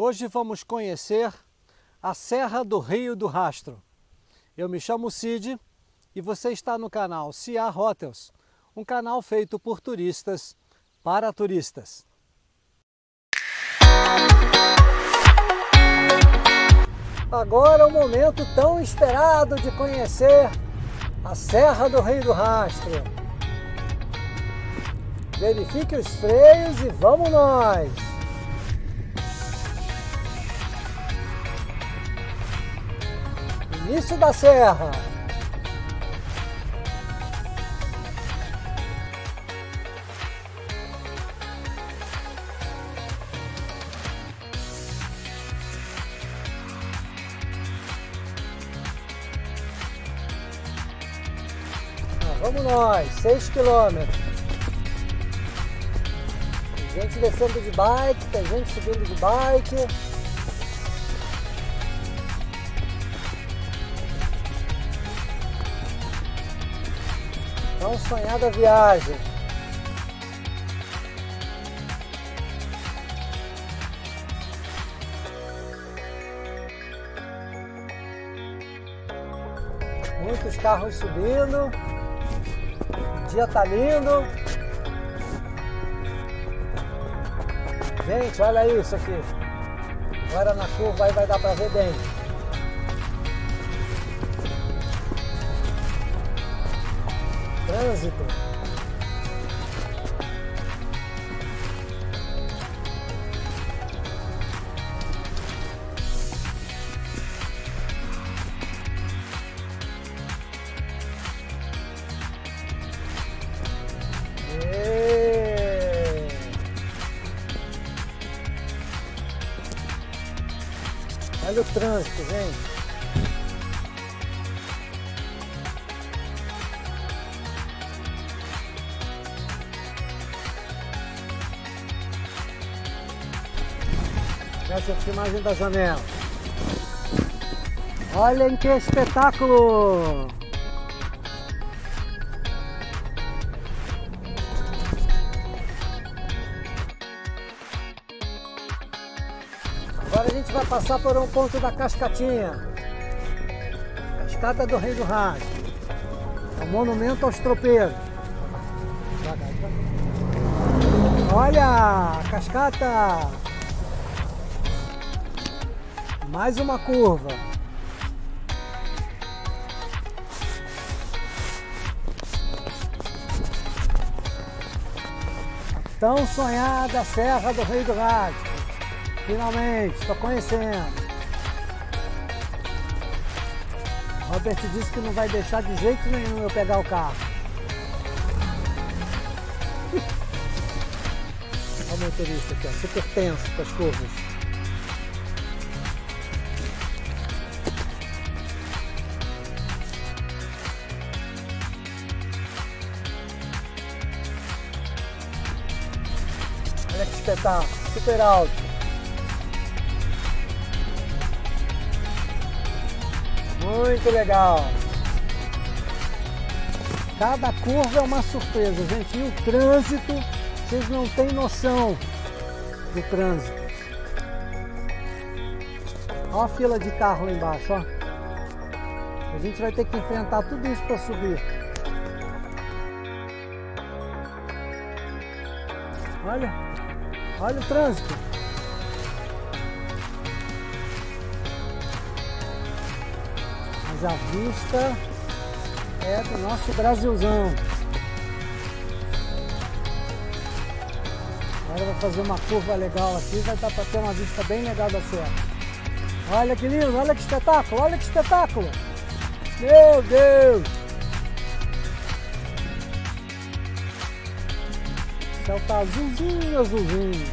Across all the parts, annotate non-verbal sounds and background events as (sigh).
Hoje vamos conhecer a Serra do Rio do Rastro. Eu me chamo Cid e você está no canal Cia Hotels, um canal feito por turistas para turistas. Agora é o momento tão esperado de conhecer a Serra do Rio do Rastro. Verifique os freios e vamos nós! Início da serra. Vamos nós, 6 quilômetros. Tem gente descendo de bike, tem gente subindo de bike. Tão sonhada viagem. Muitos carros subindo. O dia tá lindo. Gente, olha isso aqui. Agora na curva aí vai dar para ver bem. Trânsito. Essa é a filmagem da janela. Olhem que espetáculo! Agora a gente vai passar por um ponto da Cascatinha. Cascata do Rei do. É um monumento aos tropeiros. Olha, cascata! Mais uma curva. Tão sonhada Serra do Rei do Rastro. Finalmente, estou conhecendo. Robert disse que não vai deixar de jeito nenhum eu pegar o carro. Olha o motorista aqui, ó, super tenso com as curvas. Que espetáculo, super alto. Muito legal. Cada curva é uma surpresa, gente. E o trânsito, vocês não têm noção do trânsito. Olha a fila de carro lá embaixo, ó. A gente vai ter que enfrentar tudo isso para subir. Olha, olha o trânsito. Mas a vista é do nosso Brasilzão. Agora vou fazer uma curva legal aqui, vai dar para ter uma vista bem legal da serra. Olha que lindo, olha que espetáculo, olha que espetáculo! Meu Deus! Céu tá azulzinho, azulzinho.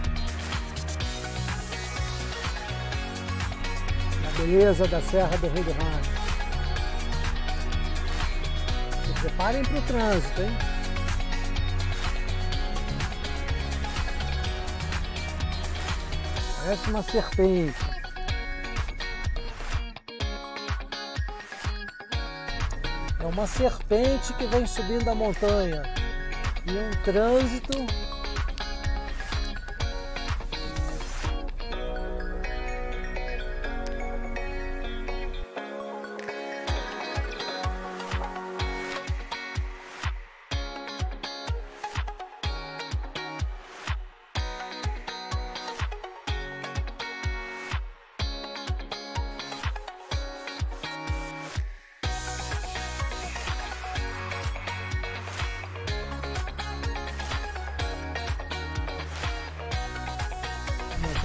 A beleza da Serra do Rio do Rastro. Se preparem para o trânsito, hein? Parece uma serpente. É uma serpente que vem subindo a montanha. E um trânsito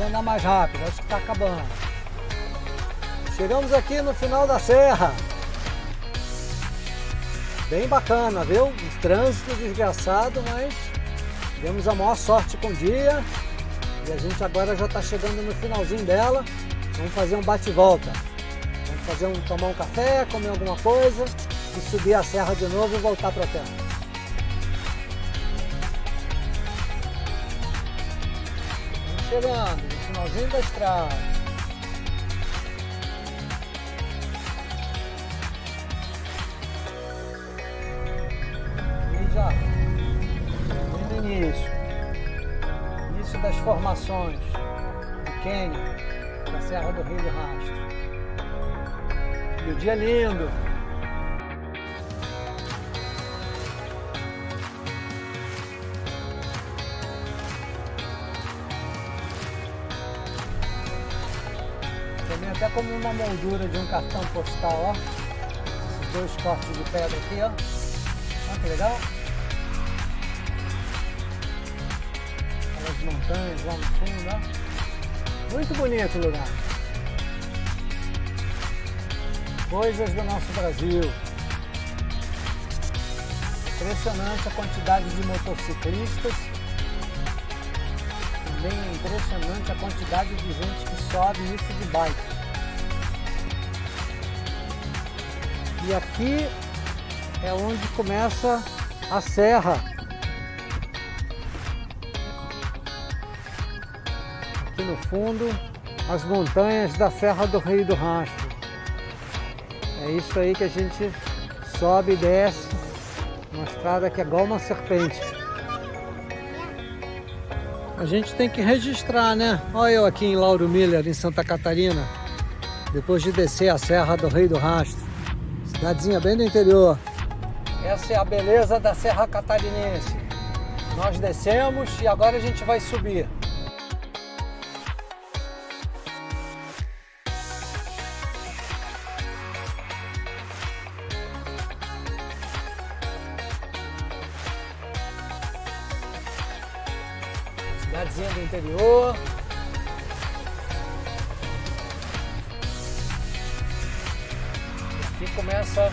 vou andar mais rápido, acho que está acabando. Chegamos aqui no final da serra. Bem bacana, viu? Um trânsito desgraçado, mas demos a maior sorte com o dia. E a gente agora já está chegando no finalzinho dela. Vamos fazer um bate-volta. Vamos fazer um, tomar um café, comer alguma coisa e subir a serra de novo e voltar para a terra. Chegando no finalzinho da estrada. já no início, início das formações do Quênia, da Serra do Rio do Rastro. E o dia lindo. Até como uma moldura de um cartão postal, ó. Esses dois cortes de pedra aqui, ó. Olha que legal. Aquelas montanhas lá no fundo, ó. Muito bonito o lugar. Coisas do nosso Brasil. Impressionante a quantidade de motociclistas. Também é impressionante a quantidade de gente que sobe isso de bike. E aqui é onde começa a serra. Aqui no fundo, as montanhas da Serra do Rio do Rastro. É isso aí que a gente sobe e desce, uma estrada que é igual uma serpente. A gente tem que registrar, né? Olha eu aqui em Lauro Miller, em Santa Catarina, depois de descer a Serra do Rio do Rastro. Cidadezinha bem do interior. Essa é a beleza da Serra Catarinense. Nós descemos e agora a gente vai subir. Começa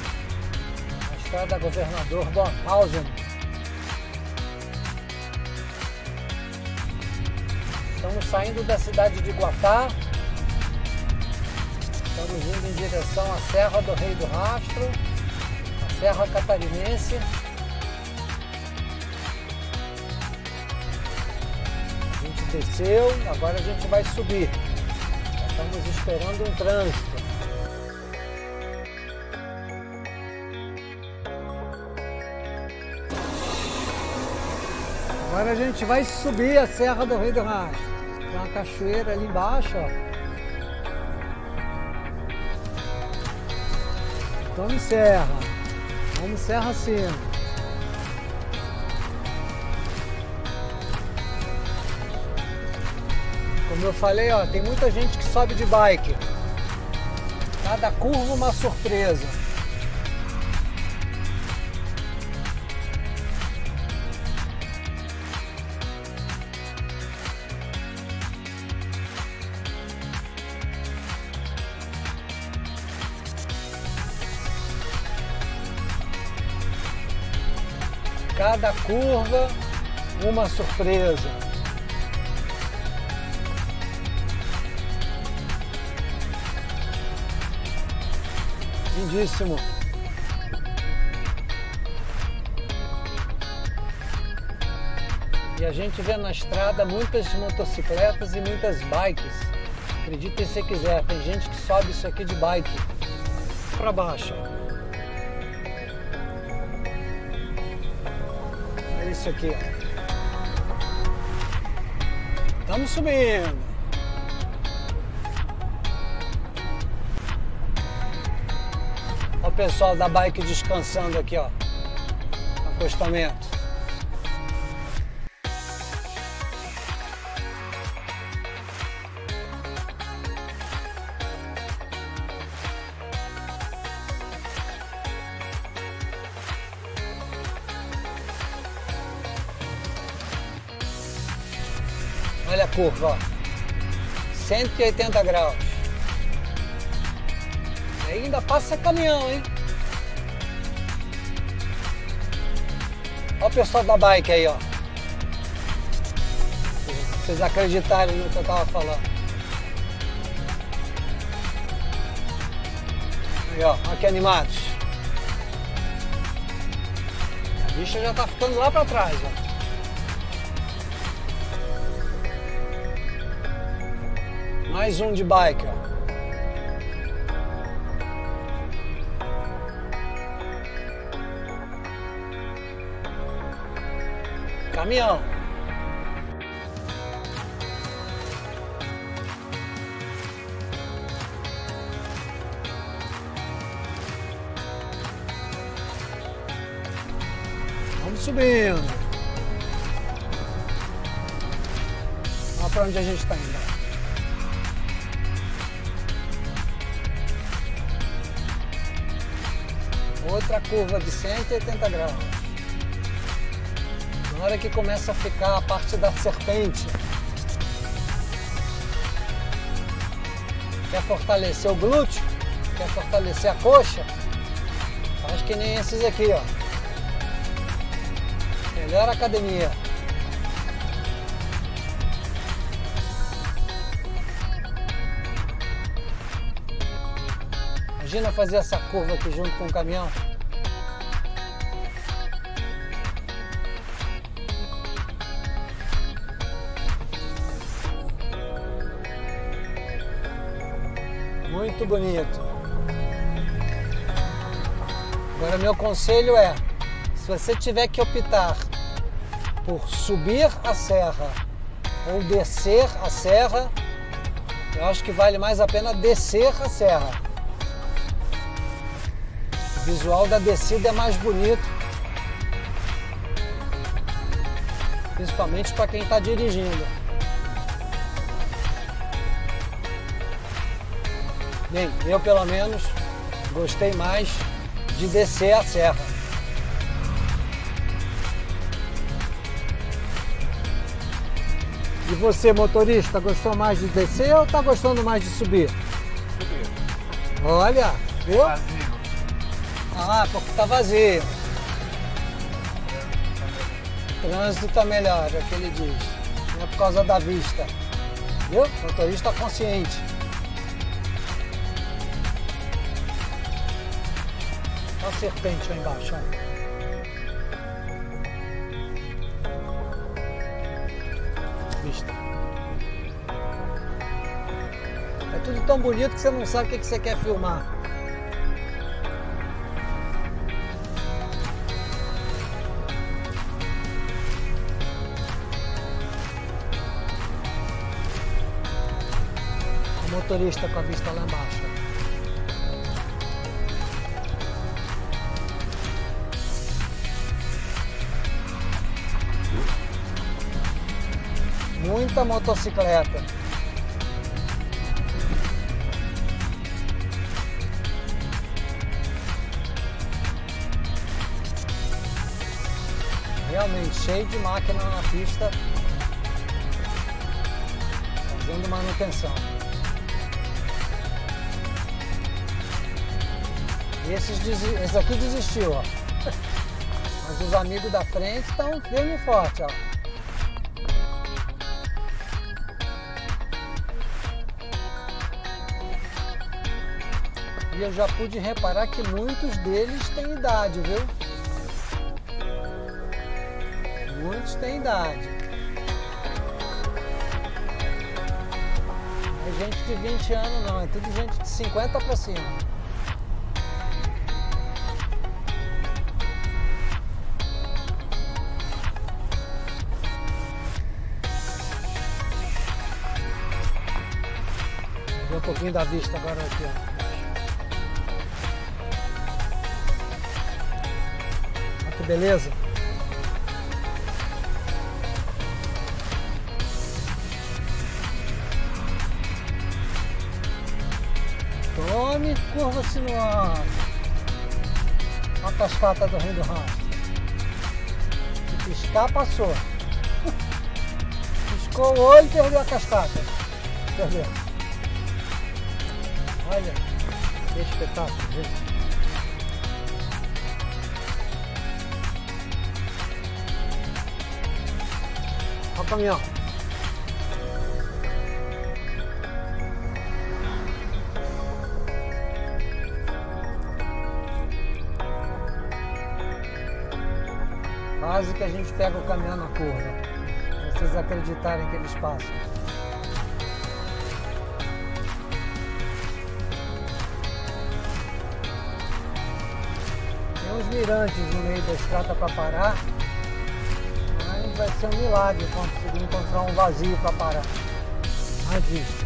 a estrada Governador Bornhausen. Estamos saindo da cidade de Guatá. Estamos indo em direção à Serra do Rei do Rastro, a Serra Catarinense. A gente desceu, agora a gente vai subir. Estamos esperando um trânsito. Agora a gente vai subir a Serra do Rei do Rastro. Tem uma cachoeira ali embaixo, ó. Tome serra. Vamos serra acima. Como eu falei, ó, tem muita gente que sobe de bike. Cada curva uma surpresa. Cada curva uma surpresa. Lindíssimo. E a gente vê na estrada muitas motocicletas e muitas bikes. Acreditem se quiser, tem gente que sobe isso aqui de bike para baixo. Isso aqui. Estamos subindo. Olha o pessoal da bike descansando aqui, ó. Acostamento. Curva, ó. 180 graus. E ainda passa caminhão, hein? Olha o pessoal da bike aí, ó. Vocês acreditarem no que eu tava falando. Aí, ó, que animados. A bicha já tá ficando lá para trás, ó. Mais um de bike, ó. Caminhão. Vamos subindo. Olha para onde a gente está indo. Outra curva de 180 graus. Na hora que começa a ficar a parte da serpente. Quer fortalecer o glúteo? Quer fortalecer a coxa? Faz que nem esses aqui, ó. Melhor academia. Imagina fazer essa curva aqui junto com o caminhão. Muito bonito. Agora meu conselho é, se você tiver que optar por subir a serra ou descer a serra, eu acho que vale mais a pena descer a serra visual da descida é mais bonito. Principalmente para quem está dirigindo. Bem, eu pelo menos gostei mais de descer a serra. E você, motorista, gostou mais de descer ou está gostando mais de subir? Subir. Olha, viu? Ah, porque tá vazio. O trânsito tá melhor, é o que ele diz. Não é por causa da vista. Viu? O motorista consciente. Serpente lá embaixo. Ó. Vista. É tudo tão bonito que você não sabe o que você quer filmar. motorista com a vista lá embaixo. Muita motocicleta. Realmente cheio de máquina na pista fazendo manutenção. E esses, esse aqui desistiu, ó. (laughs) Mas os amigos da frente estão firme e forte, ó. E eu já pude reparar que muitos deles têm idade, viu? Muitos têm idade. Não é gente de 20 anos não, é tudo gente de 50 para cima. um pouquinho da vista agora aqui, ó. Beleza. Tome curva sinuosa. Olha a cascata do Rio do Rastro. Se piscar, passou. Piscou o olho e perdeu a cascata. Cadê? Olha, que espetáculo, gente. Caminhão. Quase que a gente pega o caminhão na curva. Vocês acreditarem que eles passam. Tem uns mirantes no meio da estrada para parar. Vai ser um milagre conseguir encontrar um vazio para parar. Mas isso.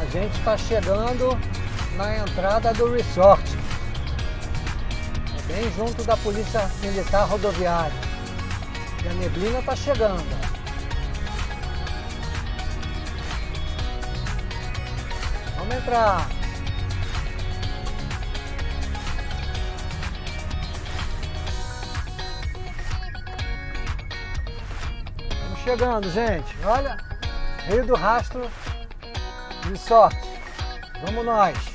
A gente está chegando na entrada do resort. É bem junto da Polícia Militar Rodoviária. E a neblina está chegando. Vamos entrar. Chegando, gente. Olha, Rio do Rastro de sorte. Vamos nós.